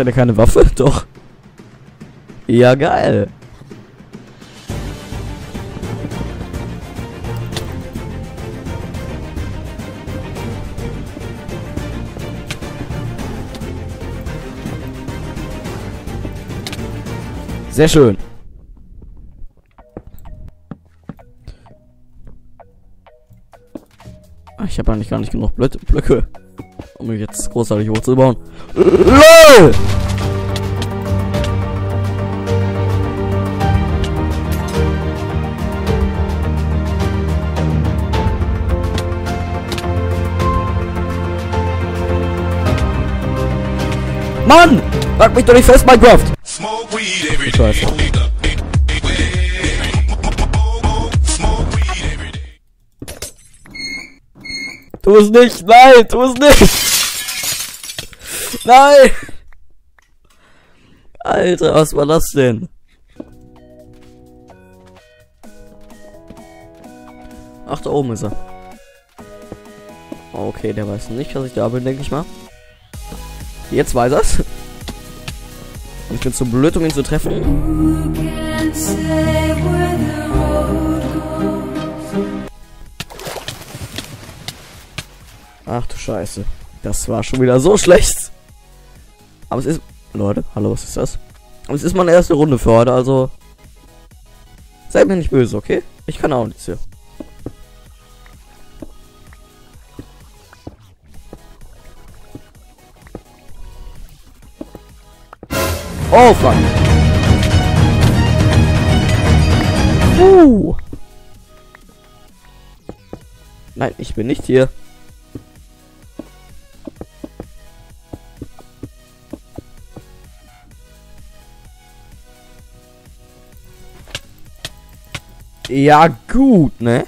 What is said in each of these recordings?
Hat er keine Waffe? Doch. Ja, geil. Sehr schön. Ich habe eigentlich gar nicht genug Blö Blöcke, um mich jetzt großartig hochzubauen. LOL! Mann! Pack mich doch nicht fest, Minecraft! Smoke weed every day. Scheiße. Tu es nicht! Nein! Tu es nicht! Nein! Alter, was war das denn? Ach, da oben ist er. Okay, der weiß nicht, dass ich da bin, denke ich mal. Jetzt weiß er's. Und ich bin zu blöd, um ihn zu treffen. Ach du Scheiße. Das war schon wieder so schlecht. Aber es ist... Leute, hallo, was ist das? Aber es ist meine erste Runde für heute, also... Seid mir nicht böse, okay? Ich kann auch nichts hier. Oh, fuck. Uh. Nein, ich bin nicht hier. Ja, gut, ne?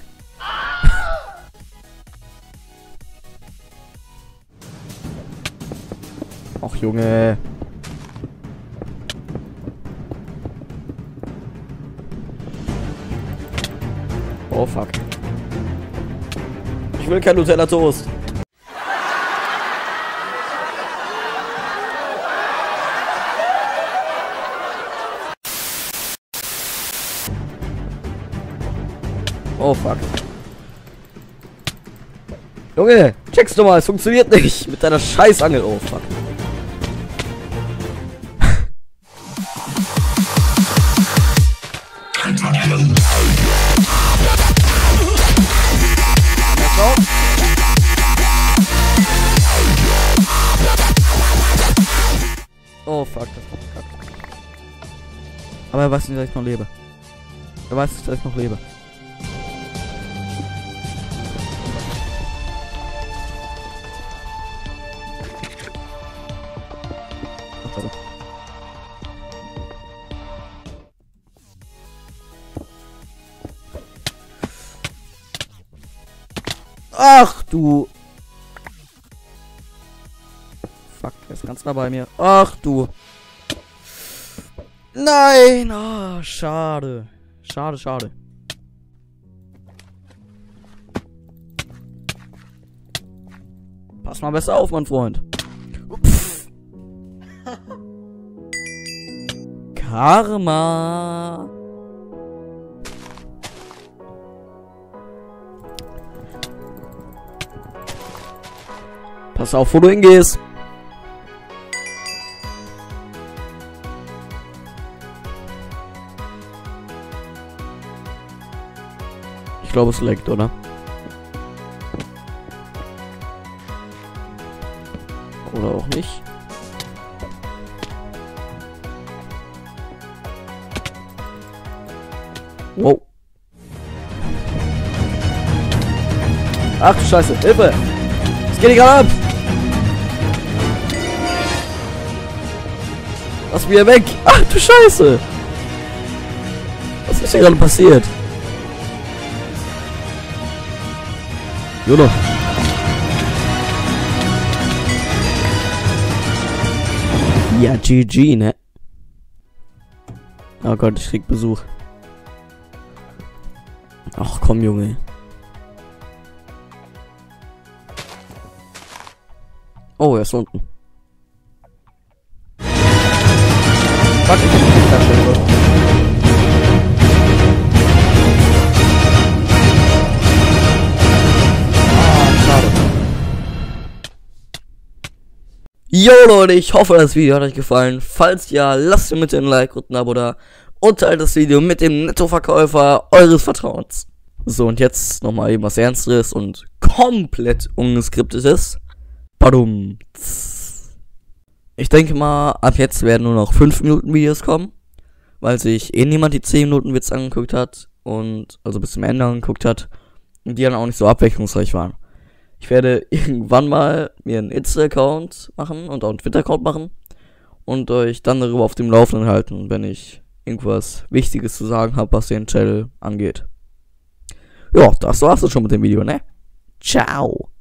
Och, Junge. Oh, fuck. Ich will kein Nutella Toast. Oh fuck. Junge, checkst du mal, es funktioniert nicht mit deiner Scheißangel. Oh fuck. Oh fuck, das war verkackt. Aber er weiß nicht, dass ich noch lebe. Er weiß nicht, dass ich noch lebe. Ach du. Fuck, er ist ganz nah bei mir. Ach du. Nein, ah, schade. Schade, schade. Pass mal besser auf, mein Freund. Pff. Karma. Pass auf, wo du hingehst. Ich glaube, es leckt, oder? Oder auch nicht. Wow. Ach Scheiße, Hilfe! Es geht gerade ab! Lass mich hier weg! Ach du Scheiße! Was ist hier gerade passiert? Jono. Ja, GG, ne? Oh Gott, ich krieg Besuch. Ach komm, Junge. Oh, er ist unten. Fuck, ich hab die Taschenlampe. Ah. Jo Leute, ich hoffe das Video hat euch gefallen. Falls ja, lasst mir bitte ein Like und ein Abo da und teilt das Video mit dem Nettoverkäufer eures Vertrauens. So, und jetzt nochmal eben was Ernstes und komplett ungeskriptetes. Badum. Ich denke mal, ab jetzt werden nur noch 5 Minuten Videos kommen, weil sich eh niemand die 10 Minuten Witz angeguckt hat und also bis zum Ende angeguckt hat und die dann auch nicht so abwechslungsreich waren. Ich werde irgendwann mal mir einen Insta-Account machen und auch einen Twitter-Account machen und euch dann darüber auf dem Laufenden halten, wenn ich irgendwas Wichtiges zu sagen habe, was den Channel angeht. Ja, das war's dann schon mit dem Video, ne? Ciao.